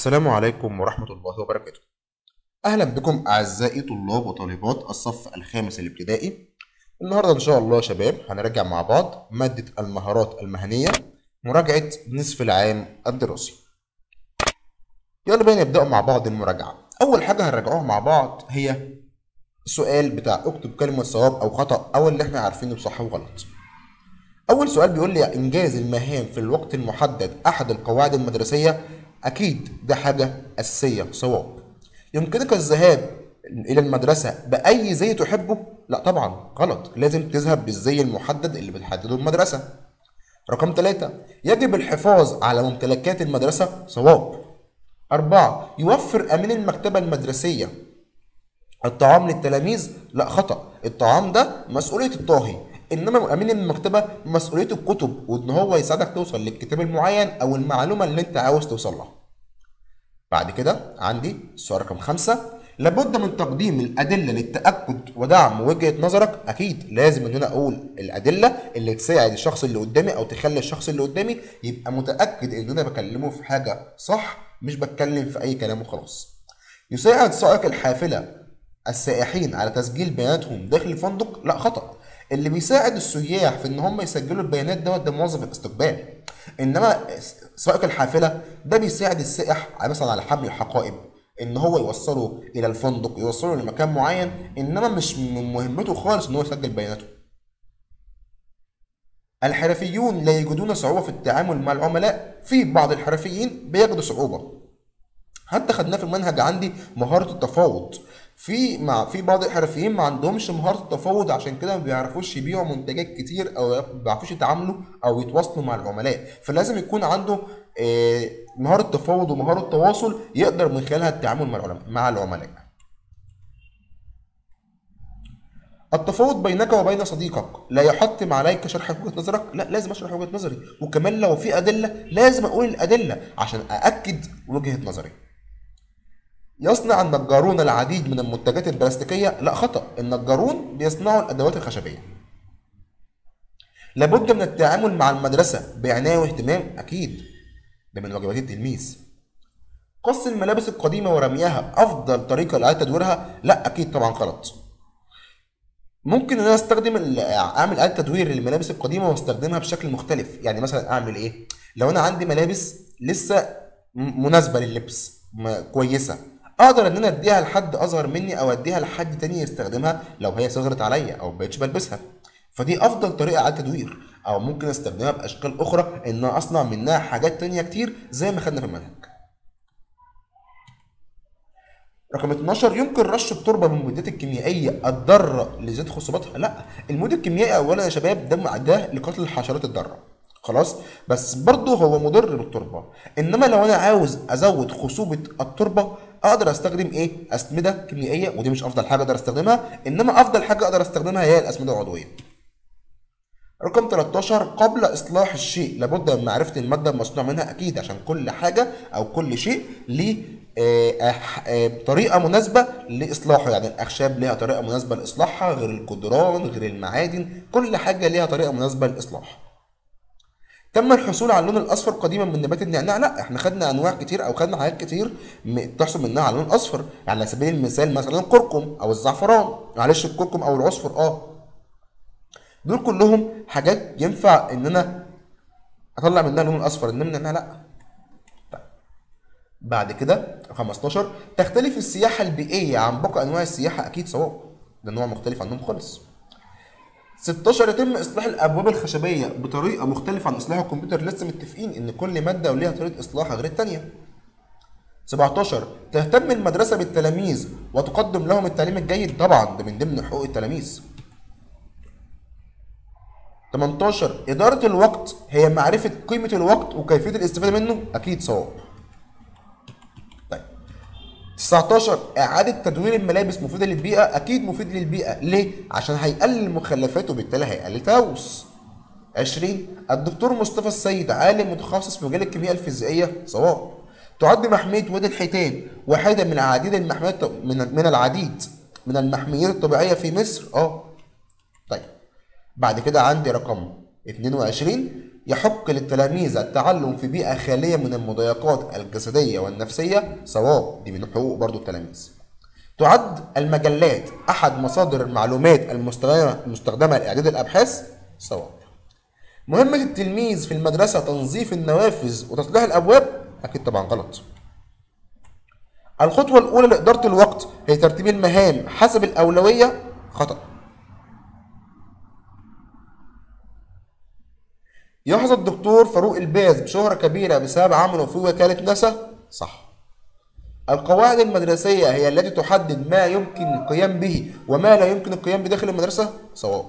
السلام عليكم ورحمة الله وبركاته. أهلا بكم أعزائي طلاب وطالبات الصف الخامس الابتدائي. النهاردة إن شاء الله يا شباب هنراجع مع بعض مادة المهارات المهنية مراجعة نصف العام الدراسي. يلا بينا نبدأ مع بعض المراجعة. أول حاجة هنراجعوها مع بعض هي السؤال بتاع اكتب كلمة صواب أو خطأ أو اللي إحنا عارفينه بصح وغلط. أول سؤال بيقول لي إنجاز المهام في الوقت المحدد أحد القواعد المدرسية أكيد ده حاجة أساسية صواب. يمكنك الذهاب إلى المدرسة بأي زي تحبه؟ لا طبعا غلط، لازم تذهب بالزي المحدد اللي بتحدده المدرسة. رقم ثلاثة يجب الحفاظ على ممتلكات المدرسة صواب. أربعة يوفر أمين المكتبة المدرسية الطعام للتلاميذ لا خطأ الطعام ده مسؤولية الطاهي إنما امين المكتبة مسؤولية الكتب وإن هو يساعدك توصل للكتاب المعين أو المعلومة اللي أنت عاوز توصل لها بعد كده عندي السؤال رقم خمسة. لابد من تقديم الأدلة للتأكد ودعم وجهة نظرك. أكيد لازم إن أنا أقول الأدلة اللي تساعد الشخص اللي قدامي أو تخلي الشخص اللي قدامي يبقى متأكد إن أنا بكلمه في حاجة صح مش بتكلم في أي كلام وخلاص. يساعد سائق الحافلة السائحين على تسجيل بياناتهم داخل الفندق. لا خطأ. اللي بيساعد السياح في إن هم يسجلوا البيانات دوت ده موظف الاستقبال. إنما سائق الحافلة ده بيساعد السائح مثلا على حمل الحقائب إن هو يوصله إلى الفندق يوصله لمكان معين إنما مش من مهمته خالص إن هو يسجل بياناته. الحرفيون لا يجدون صعوبة في التعامل مع العملاء في بعض الحرفيين بيجدوا صعوبة. حتى خدناه في المنهج عندي مهارة التفاوض. في مع في بعض الحرفيين ما عندهمش مهارة التفاوض عشان كده ما بيعرفوش يبيعوا منتجات كتير أو ما بيعرفوش يتعاملوا أو يتواصلوا مع العملاء. فلازم يكون عنده آه، مهارة تفاوض ومهارة تواصل يقدر من خلالها التعامل مع العملاء. التفاوض بينك وبين صديقك. لا يحتم عليك شرح وجهة نظرك. لا لازم أشرح وجهة نظري. وكمان لو في أدلة لازم أقول الأدلة عشان أأكد وجهة نظري. يصنع النجارون العديد من المنتجات البلاستيكية؟ لا خطأ. النجارون بيصنعوا الأدوات الخشبية. لابد من التعامل مع المدرسة بعناية واهتمام أكيد. ده من واجبات التلميذ. قص الملابس القديمة ورميها أفضل طريقة لإعادة تدويرها؟ لا أكيد طبعا غلط. ممكن إن أنا أستخدم أعمل إعادة تدوير للملابس القديمة وأستخدمها بشكل مختلف. يعني مثلا أعمل إيه؟ لو أنا عندي ملابس لسه مناسبة لللبس كويسة. أقدر ان أنا اديها لحد اصغر مني أو اديها لحد تاني يستخدمها لو هي صغرت عليا أو مبقتش بلبسها. فدي افضل طريقة اعاده تدوير أو ممكن استخدمها باشكال أخرى ان أنا اصنع منها حاجات تانية كتير زي ما خدنا في المنهج. رقم 12 يمكن رش التربه بالمبيدات الكيميائية. الضارة لزياده خصوبتها لا. المبيد الكيميائي اولا يا شباب ده معداه لقتل الحشرات الضارة. خلاص؟ بس برضه هو مضر بالتربه إنما لو أنا عاوز أزود خصوبة التربة أقدر أستخدم إيه؟ أسمدة كيميائية ودي مش أفضل حاجة أقدر أستخدمها. إنما أفضل حاجة أقدر أستخدمها هي الأسمدة العضوية. رقم 13 قبل إصلاح الشيء لابد من معرفة المادة المصنوع منها أكيد عشان كل حاجة أو كل شيء ليه آه، آه، طريقة مناسبة لإصلاحه. يعني الأخشاب ليها طريقة مناسبة لإصلاحها غير الجدران غير المعادن كل حاجة ليها طريقة مناسبة للاصلاح تم الحصول على اللون الأصفر قديما من نبات النعناع. لا إحنا خدنا أنواع كتير أو خدنا حاجات كتير تحصل منها على الاصفر يعني على سبيل المثال مثلا الكركم أو الزعفران. معلش الكركم أو العصفر آه. دول كلهم حاجات ينفع إن أنا أطلع منها اللون الأصفر إنما النعناع لا. طيب. بعد كده 15 تختلف السياحة البيئية عن باقي أنواع السياحة أكيد صواب ده نوع مختلف عنهم خالص. 16 يتم إصلاح الأبواب الخشبية بطريقة مختلفة عن إصلاح الكمبيوتر. لسه متفقين إن كل مادة وليها طريقة اصلاح غير الثانية 17 تهتم المدرسة بالتلاميذ وتقدم لهم التعليم الجيد. طبعا ده من ضمن حقوق التلاميذ. 18 إدارة الوقت. هي معرفة قيمة الوقت وكيفية الاستفادة منه. أكيد صواب. طيب 19 إعادة تدوير الملابس مفيدة للبيئة أكيد مفيد للبيئة ليه؟ عشان هيقلل المخلفات وبالتالي هيقلل التلوث. 20 الدكتور مصطفى السيد عالم متخصص في مجال الكيمياء الفيزيائية صواب. تعد محمية وادي الحيتان واحدة من العديد المحميات من من العديد من المحميات الطبيعية في مصر آه طيب بعد كده عندي رقم 22 يحق للتلاميذ التعلم في بيئة خالية من المضايقات الجسدية والنفسية صواب دي من حقوق برضو التلاميذ. تعد المجلات أحد مصادر المعلومات المستخدمة لإعداد الأبحاث؟ صواب مهمة التلميذ في المدرسة تنظيف النوافذ وتصليح الأبواب؟ أكيد طبعا غلط. الخطوة الأولى لإدارة الوقت هي ترتيب المهام حسب الأولوية؟ خطأ. يحظى الدكتور فاروق الباز بشهرة كبيرة بسبب عمله في وكالة ناسا؟ صح. القواعد المدرسية هي التي تحدد ما يمكن القيام به وما لا يمكن القيام به داخل المدرسة؟ صواب.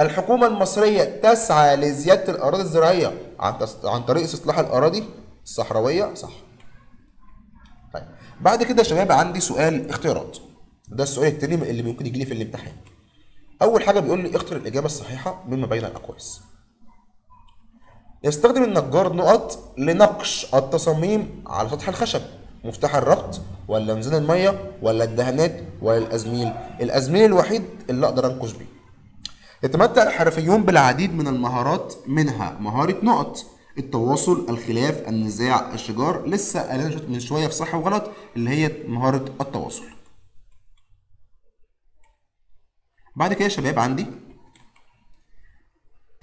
الحكومة المصرية تسعى لزيادة الأراضي الزراعية. عن عن طريق استصلاح الأراضي الصحراوية؟ صح. طيب بعد كده يا شباب عندي سؤال اختيارات. ده السؤال التاني اللي ممكن يجي لي في الامتحان. أول حاجة بيقول لي اختر الإجابة الصحيحة مما بين الأقواس. يستخدم النجار نقط لنقش التصاميم على سطح الخشب مفتاح الربط ولا ميزان المية ولا الدهانات ولا الأزميل. الأزميل الوحيد اللي أقدر أنقش بيه. يتمتع الحرفيون بالعديد من المهارات منها مهارة نقط. التواصل الخلاف النزاع الشجار. لسه قايلين من شوية في صح وغلط اللي هي مهارة التواصل. بعد كده يا شباب عندي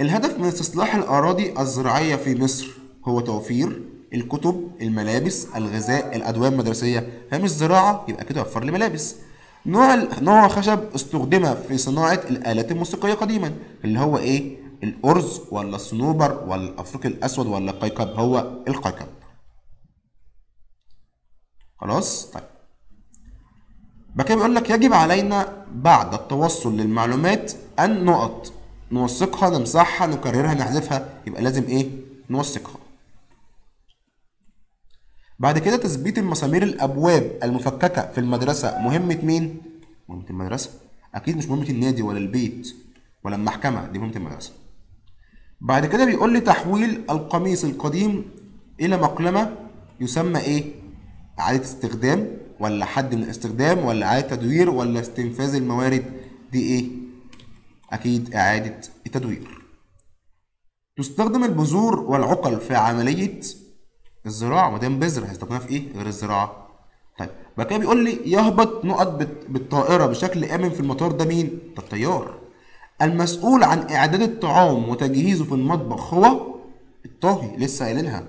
الهدف من استصلاح الأراضي الزراعية في مصر هو توفير الكتب، الملابس، الغذاء، الأدوية المدرسية، هي مش زراعة يبقى كده وفر لي ملابس. نوع نوع خشب استخدم في صناعة الآلات الموسيقية قديما اللي هو إيه؟ الأرز ولا الصنوبر ولا الأفريقي الأسود ولا القيقب؟ هو القيقب. خلاص؟ طيب. بعد كده بيقول لك يجب علينا بعد التوصل للمعلومات ان نقط نوثقها نمسحها نكررها نحذفها يبقى لازم إيه؟ نوثقها. بعد كده تثبيت المسامير الأبواب المفككة في المدرسة. مهمة مين؟ مهمة المدرسة. أكيد مش مهمة النادي ولا البيت ولا المحكمة دي مهمة المدرسة. بعد كده بيقول لي تحويل القميص القديم إلى مقلمة يسمى إيه؟ إعادة استخدام ولا حد من الاستخدام ولا إعادة تدوير ولا استنفاذ الموارد. دي إيه؟ أكيد إعادة التدوير. تستخدم البذور والعقل في عملية الزراعة ما دام بذر هيستخدمها في إيه؟ غير الزراعة. طيب بعد كده بيقول لي يهبط نقط بالطائرة بشكل آمن في المطار ده مين؟ ده الطيار. المسؤول عن إعداد الطعام وتجهيزه في المطبخ هو الطاهي لسه قايلينها.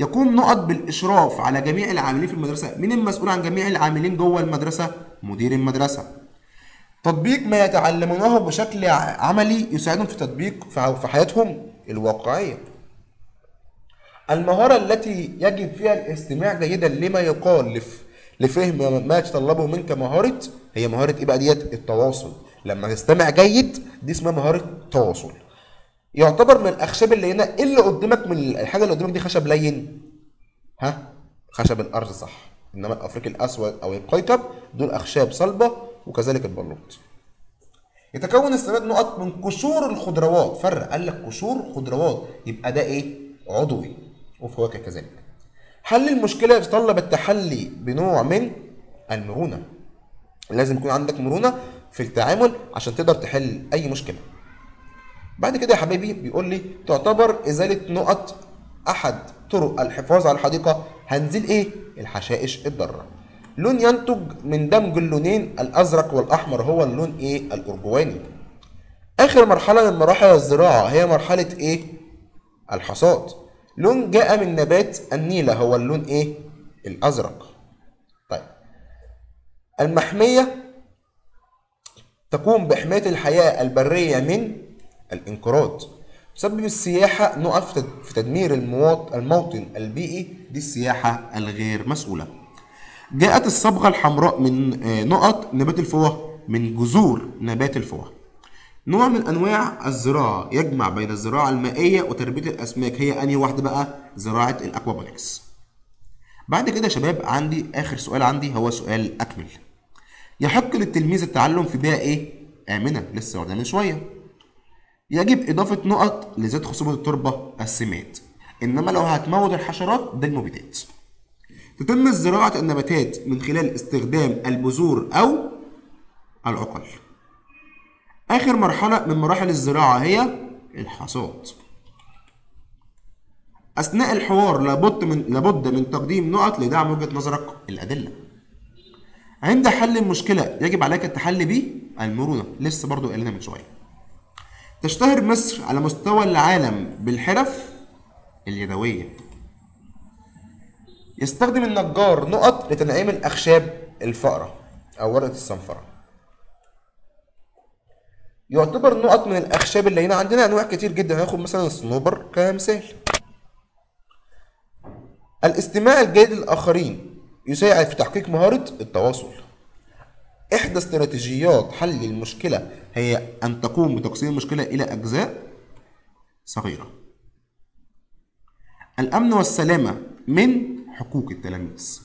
يقوم نقط بالإشراف على جميع العاملين في المدرسة. مين المسؤول عن جميع العاملين جوه المدرسة؟ مدير المدرسة. تطبيق ما يتعلمونه بشكل عملي يساعدهم في تطبيق في حياتهم الواقعية. المهارة التي يجب فيها الاستماع جيدا لما يقال لف لفهم ما يتطلبه منك مهارة هي مهارة إيه بقى ديت التواصل. لما تستمع جيد دي اسمها مهارة تواصل. يعتبر من الأخشاب اللينه إيه اللي قدامك من الحاجة اللي قدامك دي خشب لين؟ ها؟ خشب الارز صح. إنما الافريقي الأسود أو القيقب دول أخشاب صلبة وكذلك البلوط يتكون السماد نقط من قشور الخضروات. فرق قال لك قشور خضروات يبقى ده إيه؟ عضوي وفواكه كذلك. حل المشكلة يتطلب التحلي بنوع من المرونة؟ لازم يكون عندك مرونة في التعامل عشان تقدر تحل أي مشكلة. بعد كده يا حبايبي بيقول لي تعتبر إزالة نقط أحد طرق الحفاظ على الحديقة هنزيل إيه؟ الحشائش الضارة. لون ينتج من دمج اللونين الأزرق والأحمر هو اللون إيه؟ الارجواني آخر مرحلة من مراحل الزراعة هي مرحلة إيه؟ الحصاد. لون جاء من نبات النيلة هو اللون إيه؟ الأزرق. طيب. المحمية تقوم بحماية الحياة البرية من الانقراض. تسبب السياحة نقف في تد- في تدمير الموطن البيئي دي السياحة الغير مسؤولة. جاءت الصبغة الحمراء من آه، نقط نبات الفواه من جذور نبات الفواه. نوع من أنواع الزراعة يجمع بين الزراعة المائية وتربية الأسماك هي أنهي واحدة بقى؟ زراعة الأكوابونكس. بعد كده يا شباب عندي آخر سؤال عندي هو سؤال أكمل. يحق للتلميذ التعلم في بيئة إيه؟ آمنة لسه واخدها من شوية. يجب إضافة نقط لزياده خصوبة التربة السمات إنما لو هتموت الحشرات ده المبيدات. تتم زراعه النباتات من خلال استخدام البذور أو العقل. آخر مرحلة من مراحل الزراعة هي الحصاد أثناء الحوار لابد من لابد من تقديم نقط لدعم وجهة نظرك الأدلة. عند حل المشكلة يجب عليك التحلي به المرونه لسه برضو قايلينها من شوية. تشتهر مصر على مستوى العالم بالحرف اليدوية. يستخدم النجار نقط لتنعيم الأخشاب الفأرة أو ورقة الصنفرة. يعتبر نقط من الأخشاب اللي هنا عندنا أنواع كتير جدا. هناخد مثلا الصنوبر كمثال. الاستماع الجيد للآخرين يساعد في تحقيق مهارة التواصل. إحدى استراتيجيات حل المشكلة هي أن تقوم بتقسيم المشكلة إلى أجزاء صغيرة. الأمن والسلامة من حقوق التلاميذ.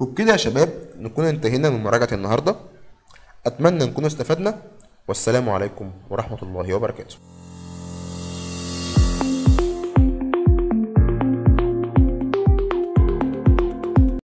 وبكده يا شباب نكون انتهينا من مراجعة النهارده. أتمنى نكون استفدنا. والسلام عليكم ورحمة الله وبركاته.